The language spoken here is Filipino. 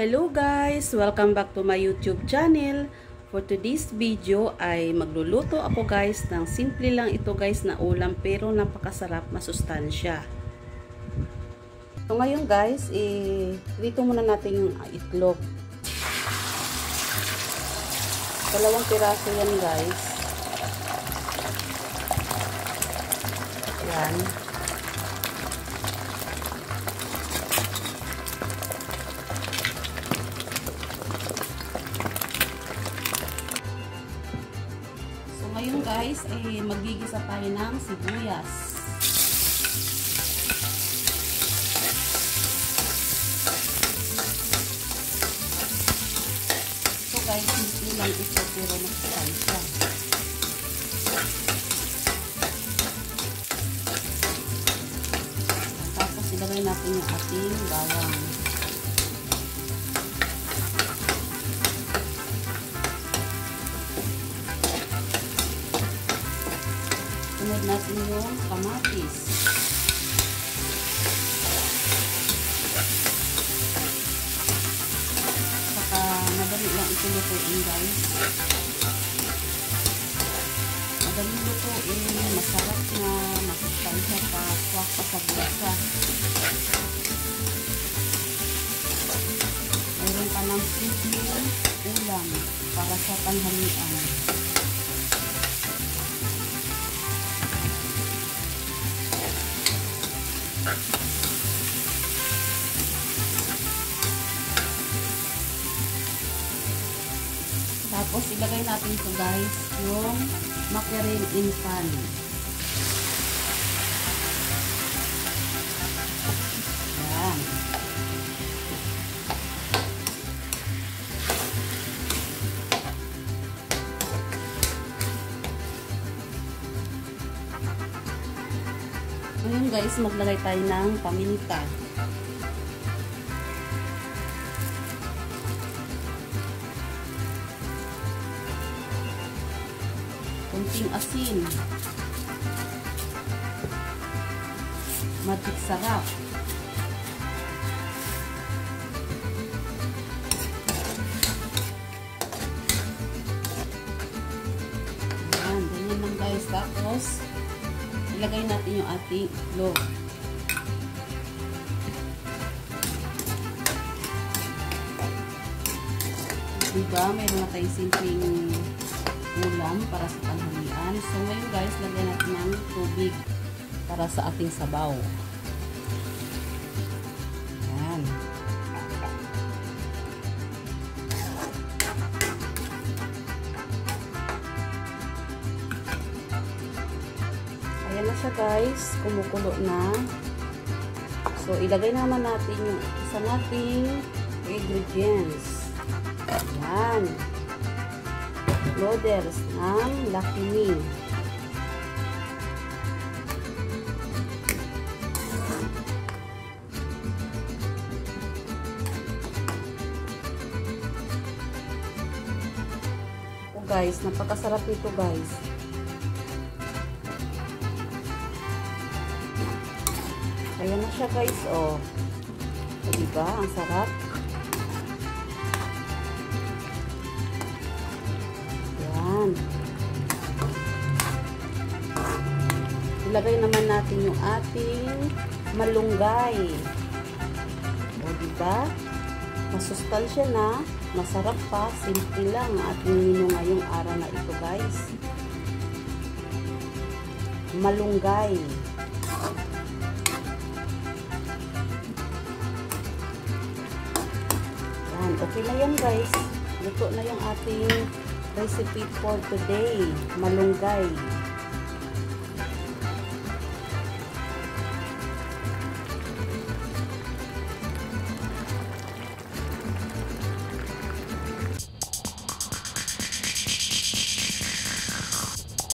Hello guys! Welcome back to my YouTube channel. For today's video ay magluluto ako guys ng simple lang ito guys na ulam pero napakasarap masustansya. So ngayon guys, eh, dito muna natin yung itlog. Dalawang piraso yan guys. Yan. Guys, eh, magigisa tayo ng sibuyas. So guys, hindi lang ito pero masustansya. Tapos ilagay natin yung ating bawang. Sunod natin yung kamatis. Saka madali lang ito lutuin guys. Madali lutuin, masarap na, masustansya pa, swak pa sa bulsa. Mayroon ka ng simple ulam para sa tanghalian. Tapos, ilagay natin ito guys, yung mackerel in pan. Ngayon guys, maglagay tayo ng paminta. kunting asin. Magic sarap. Ayan, ganyan lang guys. Tapos, ilagay natin yung ating itlog. Diba, mayroon na tayong simpleng ulam para sa tanghalian. So, ngayon guys, lagyan natin ng tubig para sa ating sabaw. Siya guys. Kumukulo na. So, ilagay naman natin yung isa nating ingredients. Ayan loaders ng Lucky Me. Oh guys, napakasarap nito guys. Ayan na siya guys, oh. So, diba? Ang sarap. ilagay naman natin yung ating malunggay. O, diba? Masustansya na, masarap pa, simple lang ang ating menu ngayong araw na ito, guys. Malunggay. Okay na yan, guys. Luto na yung ating recipe for today. Malunggay.